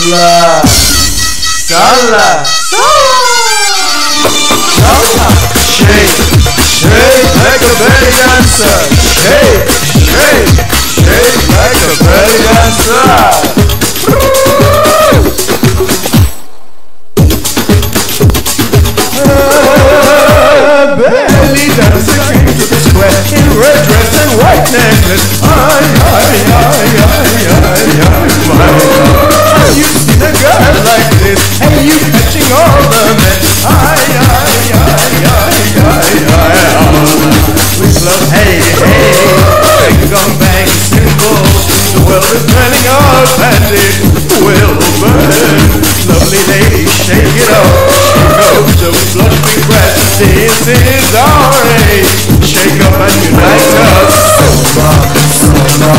Salla, shake, shake like a belly dancer, shake, shake, shake like a belly dancer. Ah, belly dancer simple. The world is turning up and it will burn. Lovely lady, shake it up, shake up the blushing breast. This is our age. Shake up and unite us. Samba, samba.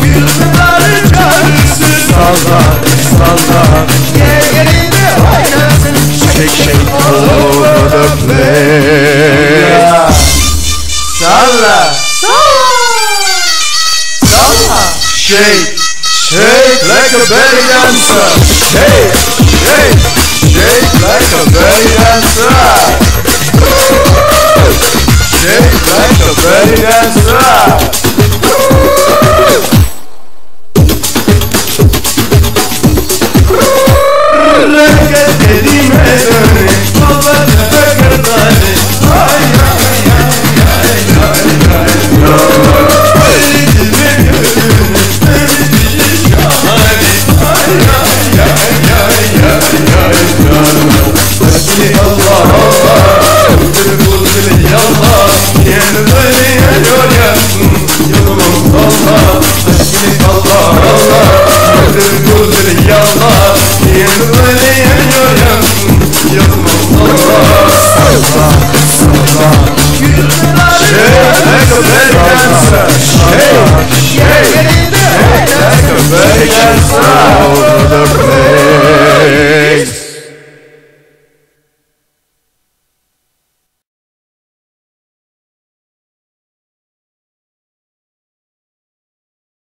Feel the in us. Samba, samba. Yeah, get in there, right us shake, shake all over the place. Shake, shake like a belly dancer. Shake, shake, shake like a belly dancer. Shake like a belly dancer. Hey, hey.